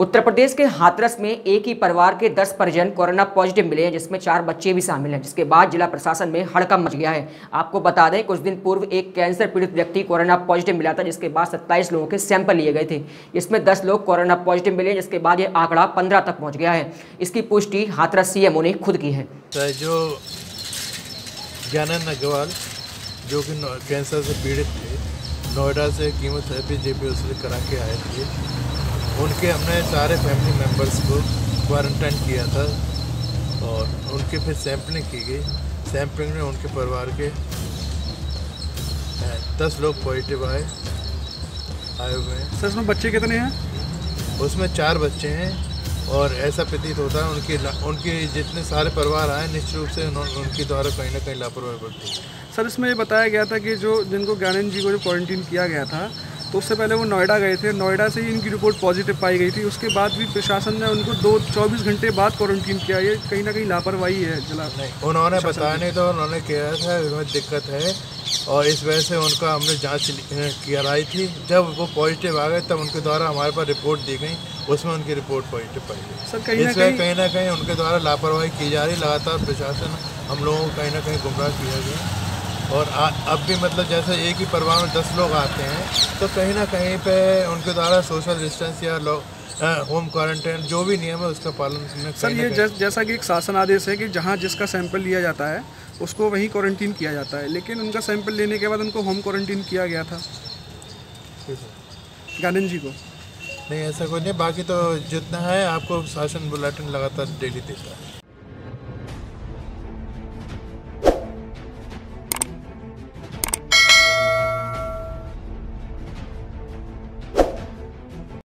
उत्तर प्रदेश के हाथरस में एक ही परिवार के 10 परिजन कोरोना पॉजिटिव मिले हैं, जिसमें चार बच्चे भी शामिल हैं, जिसके बाद जिला प्रशासन में हड़कम मच गया है। आपको बता दें, कुछ दिन पूर्व एक कैंसर पीड़ित व्यक्ति कोरोना पॉजिटिव मिला था, जिसके बाद 27 लोगों के सैंपल लिए गए थे। इसमें 10 लोग कोरोना पॉजिटिव मिले जिसके बाद ये आंकड़ा पंद्रह तक पहुँच गया है। इसकी पुष्टि हाथरस सी ने खुद की है। तो जो ज्ञानंद अग्रवाल, जो कि कैंसर से पीड़ित थे, नोएडा से कीमोथेरेपी करा के आए थे उनके हमने सारे फैमिली मेंबर्स को क्वारंटाइन किया था और उनके फिर सैम्पलिंग की गई। सैम्पलिंग में उनके परिवार के दस लोग पॉजिटिव आए आए हुए हैं। सर उसमें बच्चे कितने हैं? उसमें चार बच्चे हैं और ऐसा प्रतीत होता है उनकी उनके जितने सारे परिवार आए निश्चित रूप से उनके द्वारा कहीं ना कहीं लापरवाही बरती। सर इसमें ये बताया गया था कि जो जिनको ज्ञानंद जी को जो क्वारंटीन किया गया था तो उससे पहले वो नोएडा गए थे। नोएडा से ही इनकी रिपोर्ट पॉजिटिव पाई गई थी। उसके बाद भी प्रशासन ने उनको दो चौबीस घंटे बाद क्वारंटीन किया। ये कहीं ना कहीं लापरवाही है जिला उन्होंने बताया नहीं तो उन्होंने किया था दिक्कत है। और इस वजह से उनका हमने जाँच कराई थी। जब वो पॉजिटिव आ गए तब उनके द्वारा हमारे पास रिपोर्ट दी गई। उसमें उनकी रिपोर्ट पॉजिटिव पाई गई। सर कहीं ना कहीं कहीं ना कहीं उनके द्वारा लापरवाही की जा रही। लगातार प्रशासन हम लोगों को कहीं ना कहीं गुमराह किया गया। और आ, अब भी मतलब जैसे एक ही परिवार में दस लोग आते हैं तो कहीं ना कहीं पे उनके द्वारा सोशल डिस्टेंस या लोग होम क्वारंटाइन जो भी नियम है उसका पालन सर ये जैस, जैसा कि एक शासन आदेश है कि जहाँ जिसका सैंपल लिया जाता है उसको वहीं क्वारंटीन किया जाता है। लेकिन उनका सैंपल लेने के बाद उनको होम क्वारंटीन किया गया था। गानंद जी को। नहीं ऐसा कोई नहीं बाकी तो जितना है आपको शासन बुलेटिन लगातार डेली देता है।